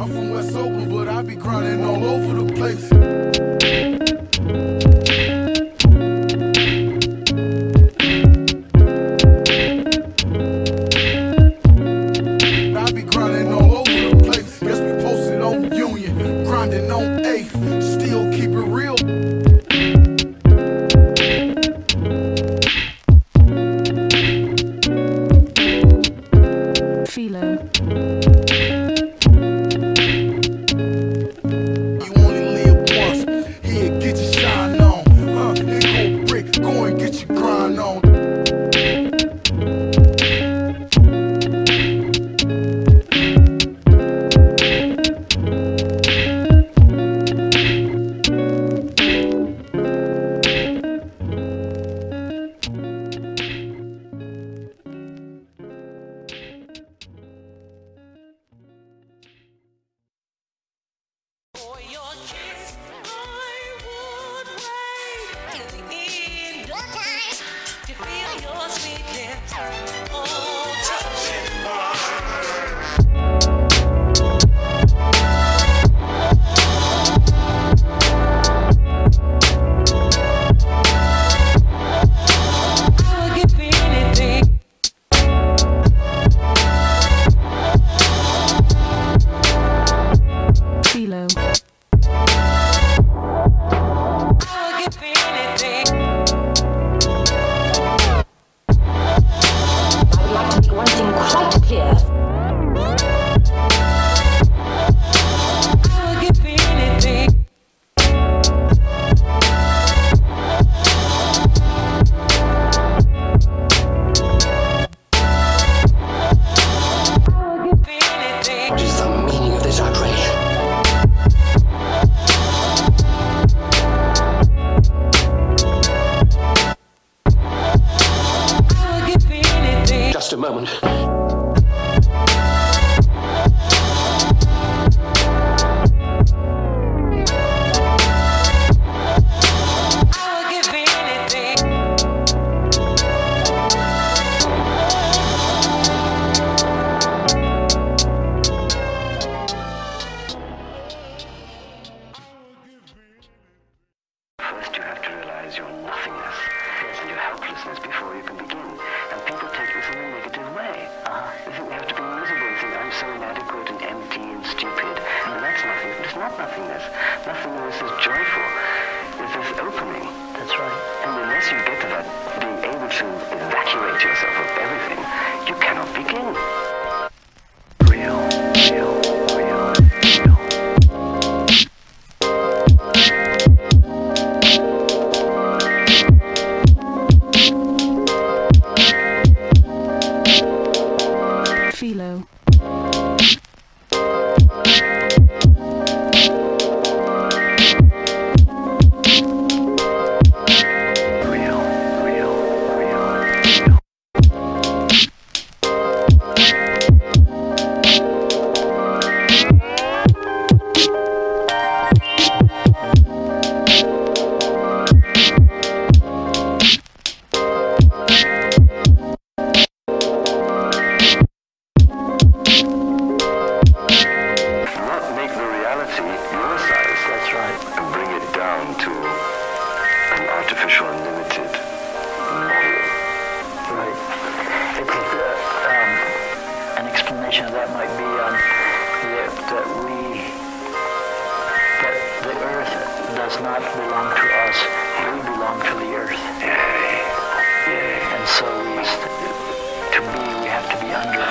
I'm from West Oakland, but I be grinding all over the place. Your nothingness and your helplessness before you can begin. And people take this in a negative way. Uh-huh. They think they have to be miserable and think I'm so inadequate and empty and stupid. And that's nothing. It's not nothingness. Nothingness is joyful. It's this opening. That's right. And unless you get to that, being able to evacuate yourself of everything, you cannot begin. does not belong to us. We belong to the earth. And so we, to be, we have to be under